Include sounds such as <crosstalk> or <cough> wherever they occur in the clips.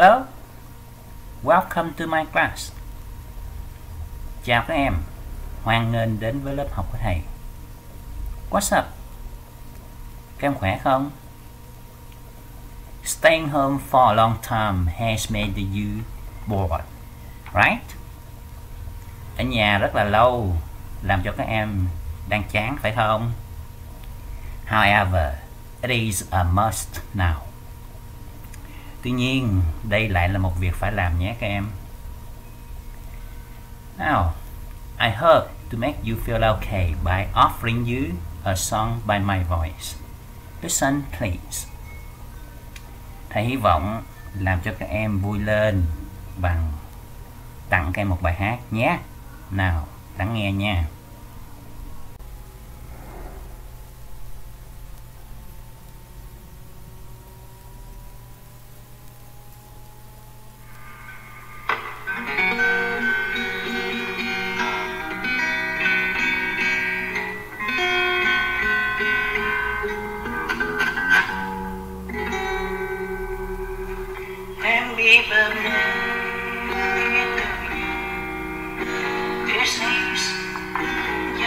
Hello, welcome to my class. Chào các em, hoan nghênh đến với lớp học của thầy. What's up? Các em khỏe không? Staying home for a long time has made you bored, right? Ở nhà rất là lâu làm cho các em đang chán phải không? However, it is a must now. Tuy nhiên, đây lại là một việc phải làm nhé các em. Now, I hope to make you feel okay by offering you a song by my voice. Listen please. Thầy hy vọng làm cho các em vui lên bằng tặng các em một bài hát nhé. Nào, lắng nghe nha.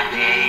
is your day,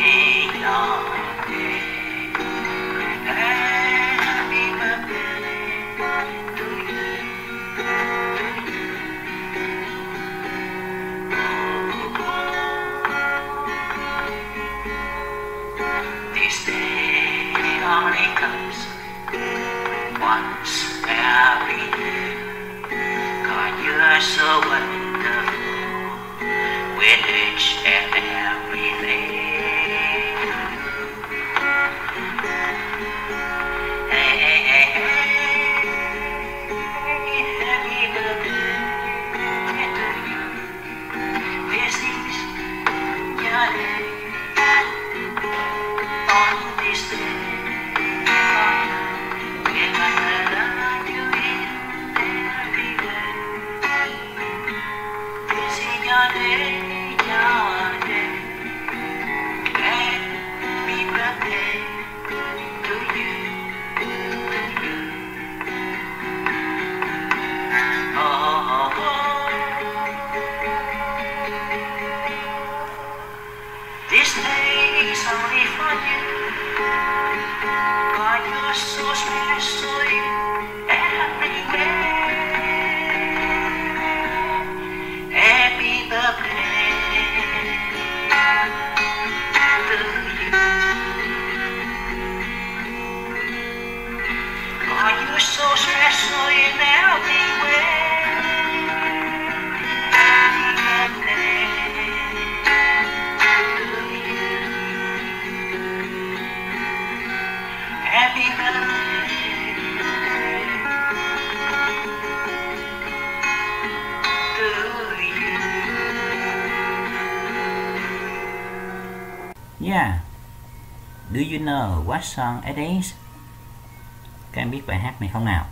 so special in every way. Happy birthday. Yeah. Do you know what song it is? Em biết bài hát này không nào?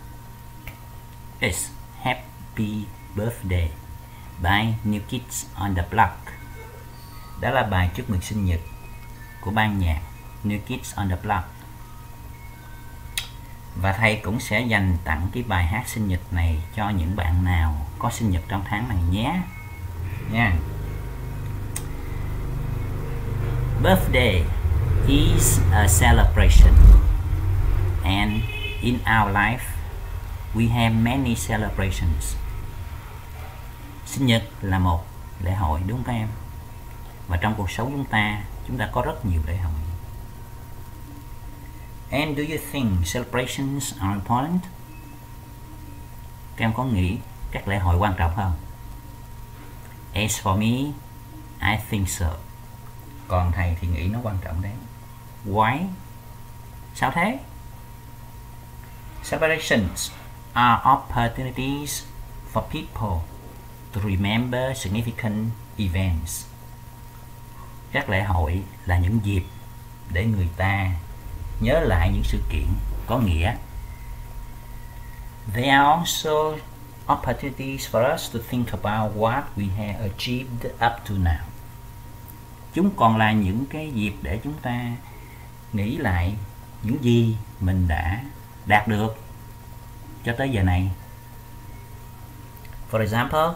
It's Happy Birthday by New Kids on the Block. Đó là bài chúc mừng sinh nhật của ban nhạc New Kids on the Block. Và thầy cũng sẽ dành tặng cái bài hát sinh nhật này cho những bạn nào có sinh nhật trong tháng này nhé. Nha. Birthday is a celebration and in our life we have many celebrations. Sinh nhật là một lễ hội đúng không các em? Và trong cuộc sống chúng ta chúng ta có rất nhiều lễ hội And do you think celebrations are important? Các em có nghĩ các lễ hội quan trọng không? As for me, I think so. Còn thầy thì nghĩ nó quan trọng đấy. Why? Sao thế? Separations are opportunities for people to remember significant events. Các lễ hội là những dịp để người ta nhớ lại những sự kiện có nghĩa. They are also opportunities for us to think about what we have achieved up to now. Chúng còn là những cái dịp để chúng ta nghĩ lại những gì mình đã đạt được cho tới giờ này. For example,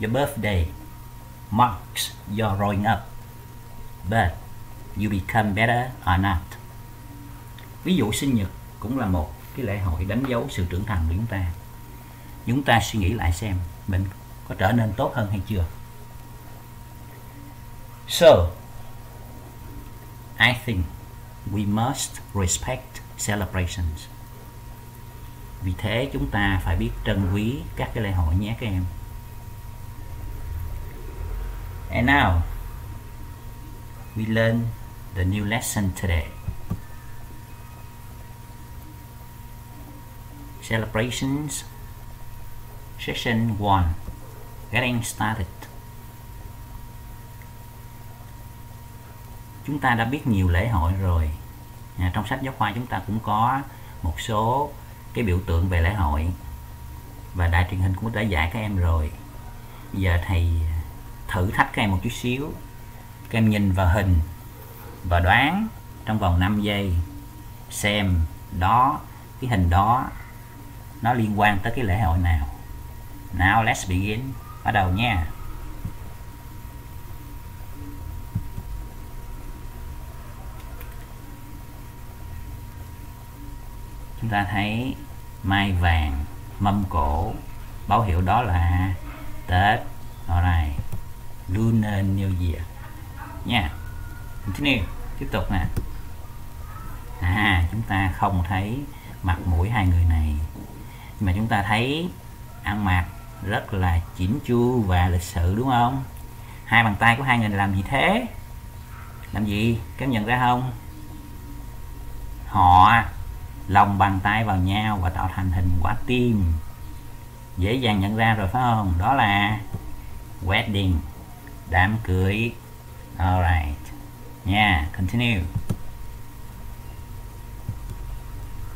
your birthday marks your growing up, but you become better or not. Ví dụ sinh nhật cũng là một cái lễ hội đánh dấu sự trưởng thành của chúng ta. Chúng ta suy nghĩ lại xem mình có trở nên tốt hơn hay chưa. So, I think we must respect celebrations. Vì thế chúng ta phải biết trân quý các cái lễ hội nhé các em. And now, we learn the new lesson today. Celebrations Session 1 Getting started Chúng ta đã biết nhiều lễ hội rồi à, Trong sách giáo khoa chúng ta cũng có một số cái biểu tượng về lễ hội Và đài truyền hình cũng đã dạy các em rồi Giờ thầy thử thách các em một chút xíu Các em nhìn vào hình Và đoán trong vòng 5 giây Xem đó cái hình đó nó liên quan tới cái lễ hội nào Now let's begin. Bắt đầu nha. Chúng ta thấy mai vàng, mâm cổ, báo hiệu đó là Tết. Alright. Lunar New Year. Nha. Continue. Tiếp tục nè. À, chúng ta không thấy mặt mũi hai người này. Nhưng mà chúng ta thấy ăn mặc rất là chỉnh chu và lịch sự đúng không hai bàn tay của hai người làm gì thế làm gì các nhận ra không họ lòng bàn tay vào nhau và tạo thành hình quả tim. Dễ dàng nhận ra rồi phải không? Đó là wedding. Đám cưới. Alright nha yeah, continue.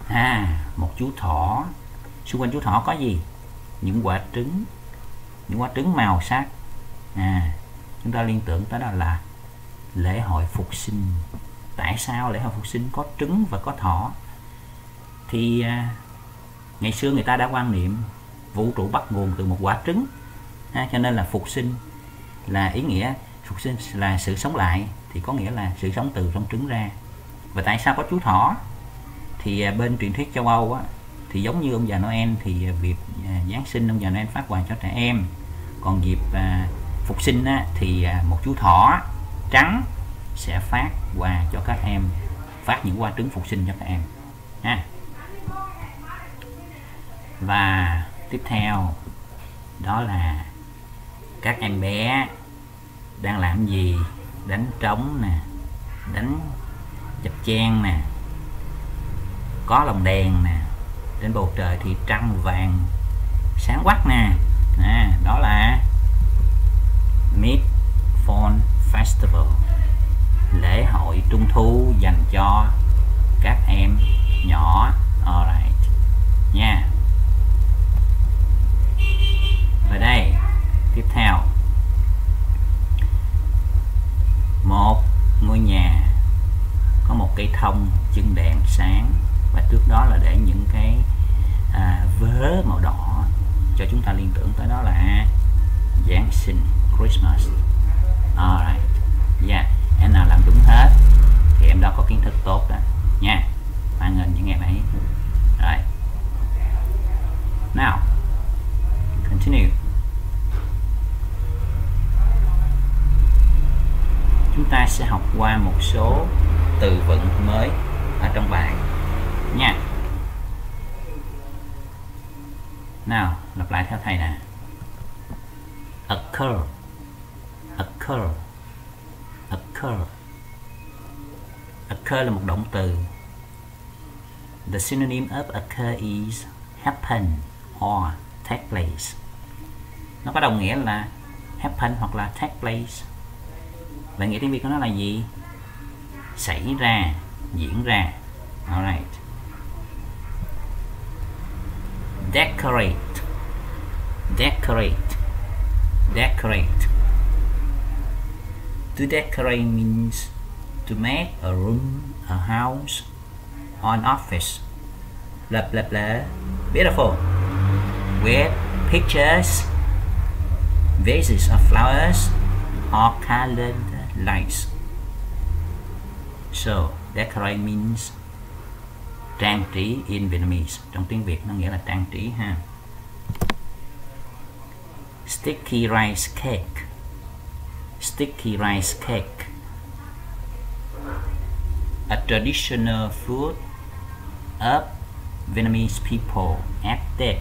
À một chú thỏ. Xung quanh chú thỏ có gì? Những quả trứng. Những quả trứng màu sắc. À chúng ta liên tưởng tới đó là lễ hội phục sinh. Tại sao lễ hội phục sinh có trứng và có thỏ? Thì à, ngày xưa người ta đã quan niệm vũ trụ bắt nguồn từ một quả trứng ha, cho nên là phục sinh là ý nghĩa phục sinh là sự sống lại thì có nghĩa là sự sống từ trong trứng ra. Và tại sao có chú thỏ? Thì à, bên truyền thuyết châu Âu á, thì giống như ông già Noel thì việc à, Giáng sinh ông già Noel phát quà cho trẻ em. Còn dịp phục sinh á, thì một chú thỏ trắng sẽ phát quà cho các em phát những quả trứng phục sinh cho các em ha và tiếp theo đó là các em bé đang làm gì? Đánh trống nè đánh chập chen nè có lồng đèn nè trên bầu trời thì trăng vàng sáng quắc nè. À, đó là Mid Fall Festival lễ hội trung thu dành cho các em nhỏ. Alright. Nha và đây tiếp theo. Một ngôi nhà có một cây thông chân đèn sáng và trước đó là để những cái à, vớ màu đỏ cho chúng ta liên tưởng tới đó là Giáng sinh Christmas. Alright. Yeah em nào làm đúng hết thì em đó có kiến thức tốt đó nha hoan nghênh những em ấy rồi. Now continue. Chúng ta sẽ học qua một số từ vựng mới ở trong bài nha. Nào, lặp lại theo thầy nè. Occur. Occur. Occur. Occur là một động từ. The synonym of occur is happen or take place. Nó có đồng nghĩa là happen hoặc là take place vậy nghĩa tiếng việt của nó là gì? Xảy ra, diễn ra. Alright decorate. Decorate. Decorate. To decorate means to make a room, a house or an office. Blah blah blah beautiful. With pictures, vases of flowers, or colored lights so decorate means trang trí in Vietnamese. Trong tiếng Việt nó nghĩa là trang trí ha. Sticky rice cake. Sticky rice cake. A traditional food of Vietnamese people. At Tết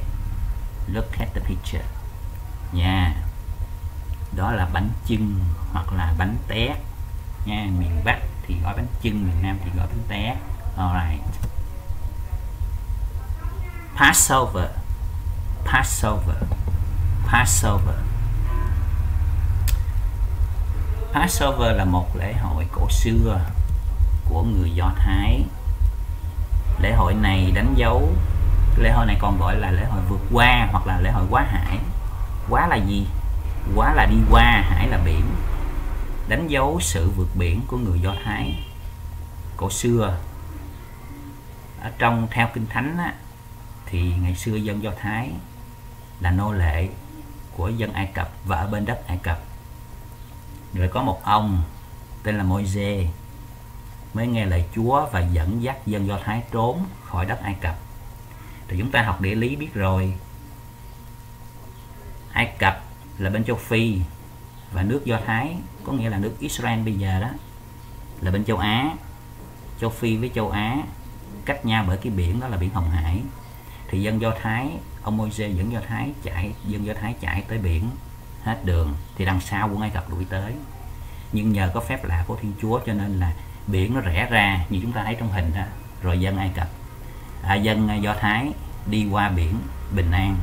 look at the picture. Nha đó là bánh chưng hoặc là bánh tét nha, miền Bắc thì gọi bánh chưng, miền Nam thì gọi bánh tét alright. Passover. Passover. Passover. Passover là một lễ hội cổ xưa của người Do Thái. Lễ hội này đánh dấu, lễ hội này còn gọi là lễ hội vượt qua hoặc là lễ hội quá hải. Quá là gì? Quá là đi qua hải là biển. Đánh dấu sự vượt biển của người Do Thái. Cổ xưa ở trong theo kinh thánh á, thì ngày xưa dân Do Thái là nô lệ của dân Ai Cập và ở bên đất Ai Cập. Rồi có một ông tên là Môi-dê mới nghe lời Chúa và dẫn dắt dân Do Thái trốn khỏi đất Ai Cập. Thì chúng ta học địa lý biết rồi. Ai Cập là bên châu Phi và nước Do Thái có nghĩa là nước Israel bây giờ đó là bên châu Á châu Phi với châu Á cách nhau bởi cái biển đó là biển Hồng Hải. Thì dân Do Thái ông Môi-se dẫn Do Thái chạy dân Do Thái chạy tới biển hết đường thì đằng sau quân Ai Cập đuổi tới. Nhưng nhờ có phép lạ của Thiên Chúa cho nên là biển nó rẽ ra như chúng ta thấy trong hình đó rồi dân Ai Cập à, dân Do Thái đi qua biển bình an.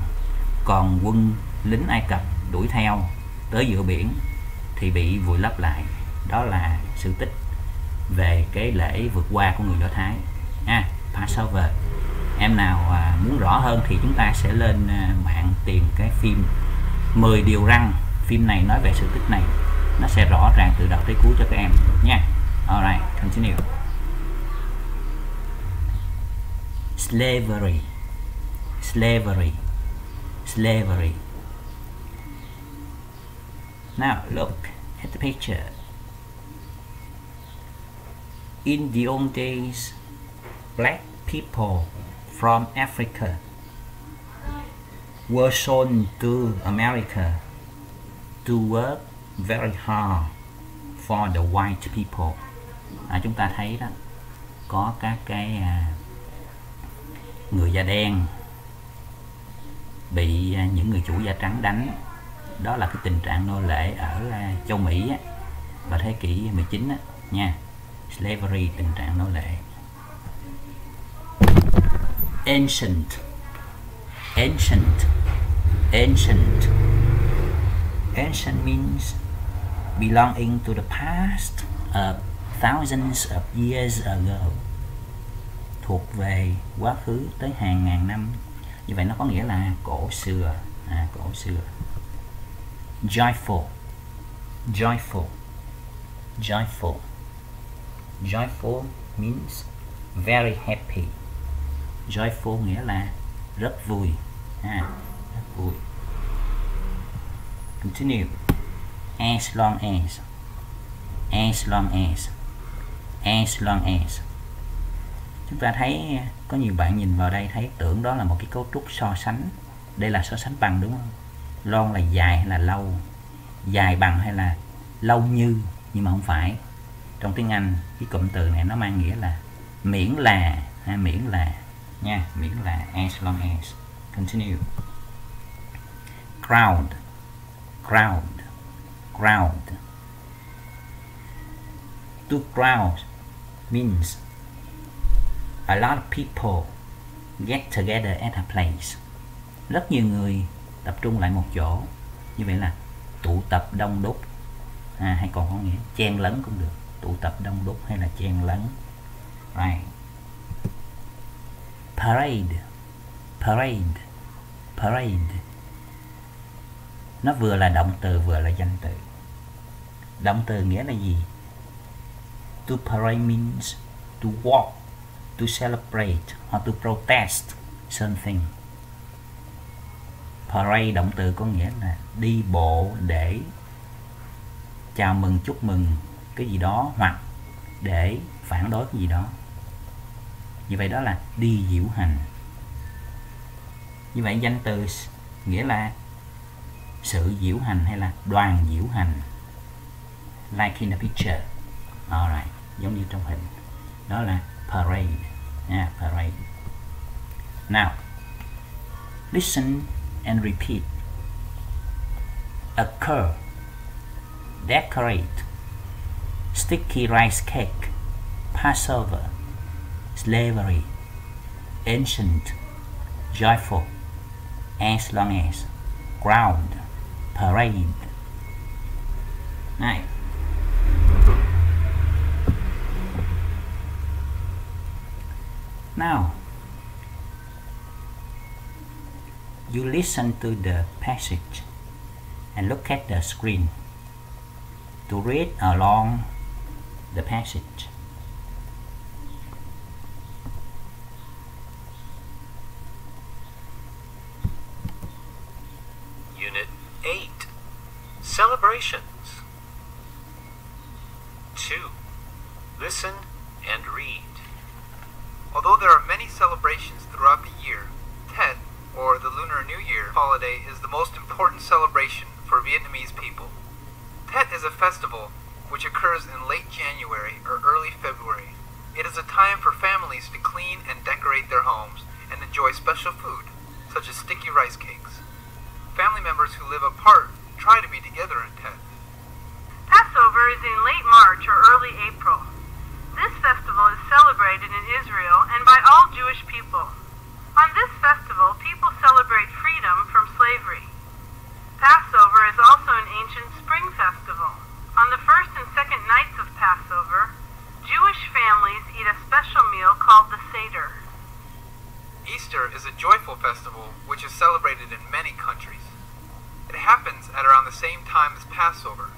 Còn quân lính Ai Cập đuổi theo tới giữa biển thì bị vùi lấp lại. Đó là sự tích về cái lễ vượt qua của người Do Thái. Ha à, Passover em nào à, muốn rõ hơn thì chúng ta sẽ lên à, mạng tìm cái phim 10 điều răng. Phim này nói về sự tích này. Nó sẽ rõ ràng từ đầu tới cuối cho các em nha. Alright continue. Slavery. Slavery. Slavery now look at the picture. In the old days black people from Africa were shown to America to work very hard for the white people. À, chúng ta thấy đó có các cái à, người da đen bị à, những người chủ da trắng đánh đó là cái tình trạng nô lệ ở à, châu Mỹ á, vào thế kỷ 19 á, nha. Slavery tình trạng nô lệ. Ancient. Ancient. Ancient. Ancient means belonging to the past of thousands of years ago. Thuộc về quá khứ tới hàng ngàn năm. Như vậy nó có nghĩa là cổ xưa à, cổ xưa joyful. Joyful. Joyful. Joyful means very happy. Joyful nghĩa là rất vui. À, rất vui. Continue. As long as. As long as. As long as. Chúng ta thấy có nhiều bạn nhìn vào đây thấy tưởng đó là một cái cấu trúc so sánh. Đây là so sánh bằng đúng không? Lon là dài hay là lâu? Dài bằng hay là lâu như? Nhưng mà không phải. Trong tiếng Anh cái cụm từ này nó mang nghĩa là miễn là ha, miễn là nha miễn là as long as. Continue. Crowd. Crowd. Crowd. To crowd means a lot of people get together at a place. Rất nhiều người tập trung lại một chỗ. Như vậy là tụ tập đông đúc. À, hay còn có nghĩa chen lấn cũng được. Tụ tập đông đúc hay là chen lấn. Right. Parade. Parade. Parade. Nó vừa là động từ vừa là danh từ. Động từ nghĩa là gì? To parade means to walk to celebrate or to protest something parade động từ có nghĩa là đi bộ để chào mừng chúc mừng cái gì đó hoặc để phản đối cái gì đó. Như vậy đó là đi diễu hành. Như vậy danh từ nghĩa là sự diễu hành hay là đoàn diễu hành. Like in the picture. Alright giống như trong hình. Đó là parade. Yeah, parade. Now listen and repeat. Occur. Decorate. Sticky rice cake. Passover. Slavery. Ancient. Joyful. As long as. Ground. Parade. Này now you listen to the passage and look at the screen to read along the passage. Unit 8 Celebrations 2. Listen and read. Although there are many celebrations throughout the year, Tet, or the Lunar New Year holiday, is the most important celebration for Vietnamese people. Tet is a festival which occurs in late January or early February. It is a time for families to clean and decorate their homes and enjoy special food, such as sticky rice cakes. Family members who live apart try to be together in Tet. Is in late March or early April. This festival is celebrated in Israel and by all Jewish people. On this festival, people celebrate freedom from slavery. Passover is also an ancient spring festival. On the first and second nights of Passover, Jewish families eat a special meal called the Seder. Easter is a joyful festival which is celebrated in many countries. It happens at around the same time as Passover.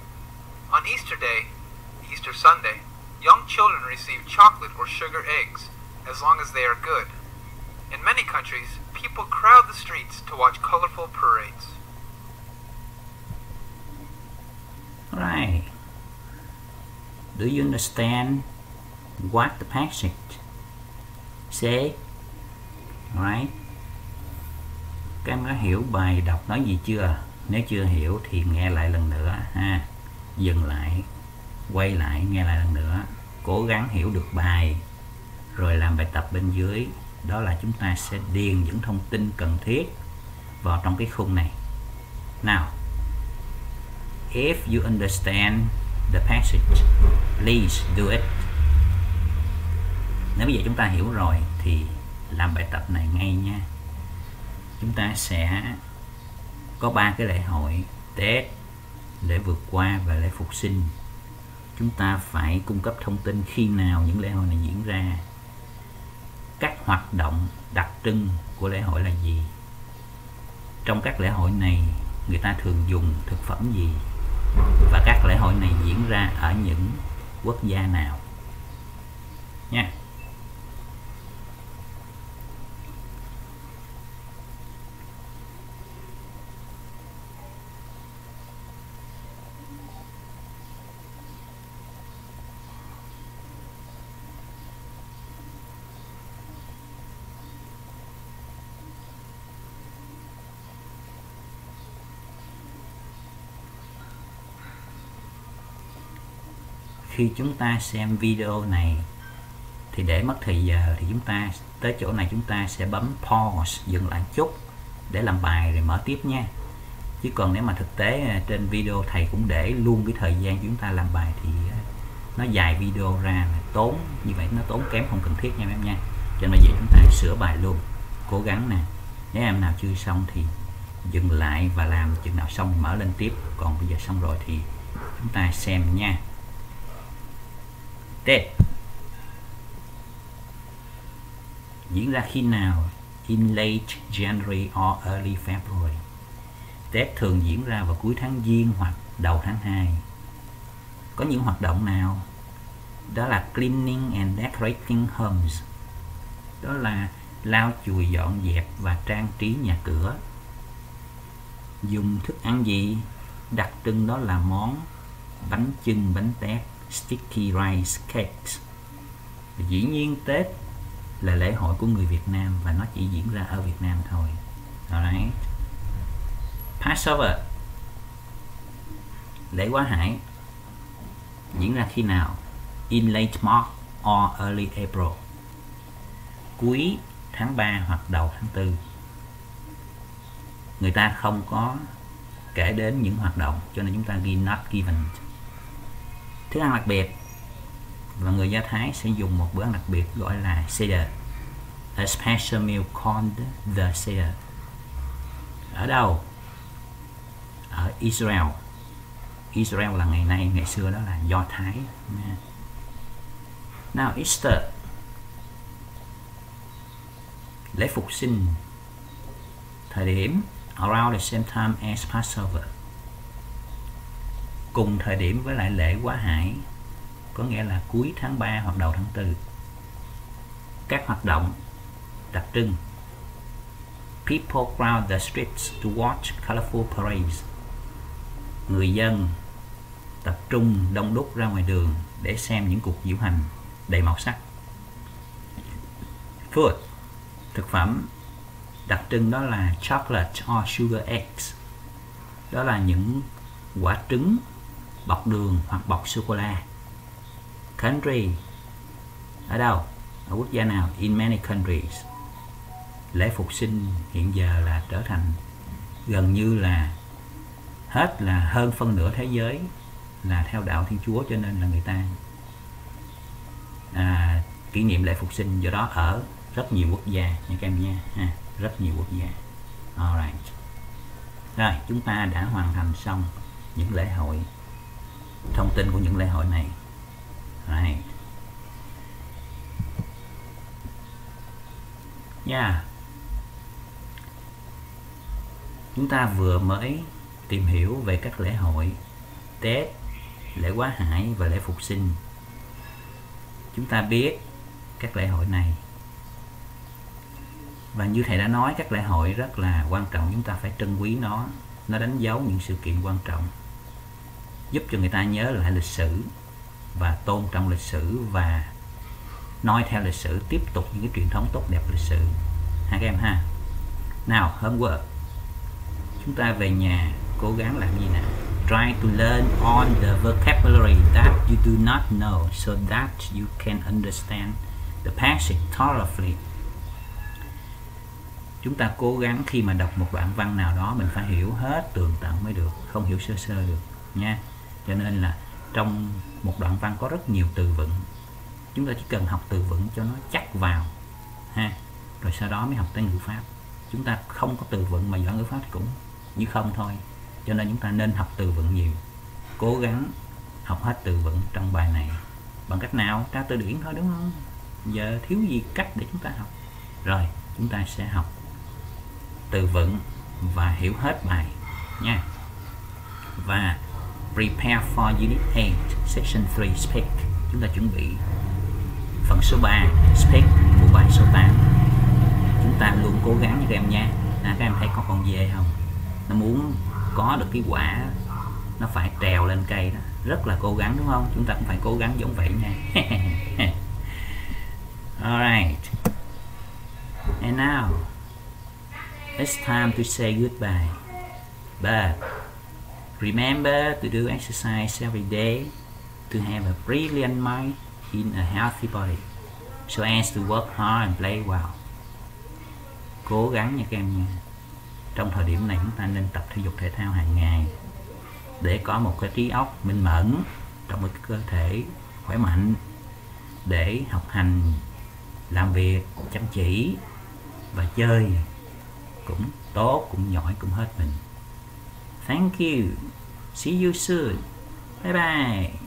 On Easter Day, Easter Sunday, young children receive chocolate or sugar eggs as long as they are good. In many countries, people crowd the streets to watch colorful parades. Right. Do you understand what the passage say? Right. Các em đã hiểu bài đọc nói gì chưa? Nếu chưa hiểu thì nghe lại lần nữa ha. Dừng lại, quay lại nghe lại lần nữa. Cố gắng hiểu được bài rồi làm bài tập bên dưới. Đó là chúng ta sẽ điền những thông tin cần thiết vào trong cái khung này. Nào, If you understand the passage, please do it. Nếu bây giờ chúng ta hiểu rồi thì làm bài tập này ngay nha. Chúng ta sẽ có ba cái lễ hội Tết, lễ vượt qua và lễ phục sinh. Chúng ta phải cung cấp thông tin khi nào những lễ hội này diễn ra. Các hoạt động đặc trưng của lễ hội là gì? Trong các lễ hội này, người ta thường dùng thực phẩm gì và các lễ hội này diễn ra ở những quốc gia nào nha khi chúng ta xem video này, thì để mất thời giờ thì chúng ta, tới chỗ này chúng ta sẽ bấm pause, dừng lại chút để làm bài rồi mở tiếp nha. Chứ còn nếu mà thực tế à, trên video thầy cũng để luôn cái thời gian chúng ta làm bài thì à, nó dài video ra là tốn, như vậy nó tốn kém không cần thiết nha em nha. Cho nên bây giờ chúng ta sửa bài luôn. Cố gắng nè. Nếu em nào chưa xong thì dừng lại và làm chừng nào xong mở lên tiếp. Còn bây giờ xong rồi thì chúng ta xem nha. Tết diễn ra khi nào? In late January or early February. Tết thường diễn ra vào cuối tháng Giêng hoặc đầu tháng 2 có những hoạt động nào? Đó là cleaning and decorating homes. Đó là lau chùi, dọn dẹp và trang trí nhà cửa. Dùng thức ăn gì? Đặc trưng đó là món bánh chưng, bánh tét sticky rice cakes. Dĩ nhiên Tết là lễ hội của người Việt Nam và nó chỉ diễn ra ở Việt Nam thôi. Alright. Passover. Lễ quá hải diễn ra khi nào? In late March or early April? Cuối tháng 3 hoặc đầu tháng 4 người ta không có kể đến những hoạt động, cho nên chúng ta ghi not given thức ăn đặc biệt. Và người Do Thái sẽ dùng một bữa ăn đặc biệt gọi là Seder a special meal called the Seder ở đâu? Ở Israel. Israel là ngày nay, ngày xưa đó là Do Thái. Now, Easter. Lễ phục sinh. Thời điểm, around the same time as Passover cùng thời điểm với lại lễ quá hải. Có nghĩa là cuối tháng 3 hoặc đầu tháng 4 các hoạt động đặc trưng. People crowd the streets to watch colorful parades. Người dân tập trung đông đúc ra ngoài đường để xem những cuộc diễu hành đầy màu sắc. Food. Thực phẩm đặc trưng đó là chocolate or sugar eggs. Đó là những quả trứng bọc đường hoặc bọc sô cô la. Country ở đâu? Ở quốc gia nào? In many countries. Lễ phục sinh hiện giờ là trở thành gần như là hết là hơn phân nửa thế giới là theo đạo Thiên Chúa cho nên là người ta à, kỷ niệm lễ phục sinh do đó ở rất nhiều quốc gia nha các em nha ha, rất nhiều quốc gia. Alright rồi chúng ta đã hoàn thành xong những lễ hội thông tin của những lễ hội này. Right. yeah. Chúng ta vừa mới tìm hiểu về các lễ hội Tết, lễ quá hải và lễ phục sinh. Chúng ta biết các lễ hội này. Và như thầy đã nói các lễ hội rất là quan trọng chúng ta phải trân quý nó. Nó đánh dấu những sự kiện quan trọng giúp cho người ta nhớ lại lịch sử và tôn trọng lịch sử và noi theo lịch sử, tiếp tục những cái truyền thống tốt đẹp lịch sử. Hai các em ha. Nào, homework. Chúng ta về nhà, cố gắng làm gì nào? Try to learn all the vocabulary that you do not know, so that you can understand the passage thoroughly. Chúng ta cố gắng khi mà đọc một đoạn văn nào đó, mình phải hiểu hết tường tận mới được, không hiểu sơ sơ được, nha cho nên là trong một đoạn văn có rất nhiều từ vựng. Chúng ta chỉ cần học từ vựng cho nó chắc vào, ha. Rồi sau đó mới học tới ngữ pháp. Chúng ta không có từ vựng mà giỏi ngữ pháp thì cũng như không thôi. Cho nên chúng ta nên học từ vựng nhiều. Cố gắng học hết từ vựng trong bài này. Bằng cách nào? Tra từ điển thôi, đúng không? Giờ thiếu gì cách để chúng ta học? Rồi, chúng ta sẽ học từ vựng và hiểu hết bài, nha. Và prepare for unit 8 section 3 speak chúng ta chuẩn bị phần số 3 speak của bài số 8 chúng ta luôn cố gắng như các em nha. À, các em thấy có con dê không? Nó muốn có được cái quả nó phải trèo lên cây đó. Rất là cố gắng đúng không? Chúng ta cũng phải cố gắng giống vậy nha. <laughs> Alright and now it's time to say goodbye. But remember to do exercise every day to have a brilliant mind in a healthy body, so as to work hard and play well. Cố gắng nha các em nha. Trong thời điểm này chúng ta nên tập thể dục thể thao hàng ngày để có một cái trí óc minh mẫn trong một cái cơ thể khỏe mạnh để học hành, làm việc, chăm chỉ và chơi cũng tốt, cũng giỏi, cũng hết mình. Thank you. See you soon. Bye bye